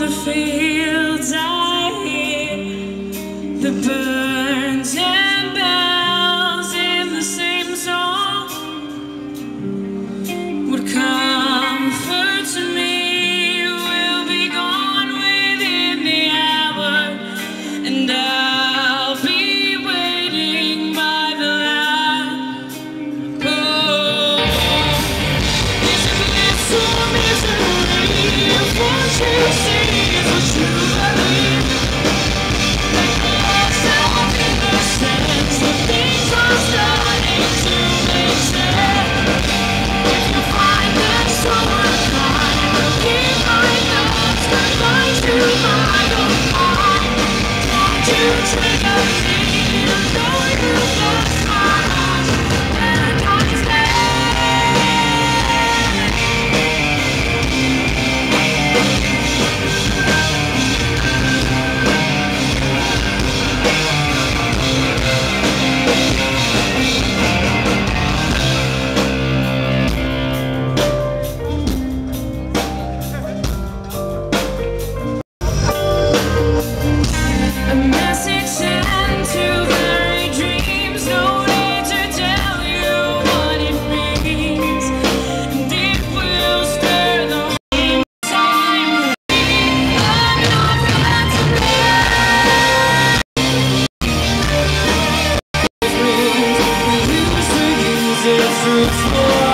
the fields I hear the birds. Though you fruitful.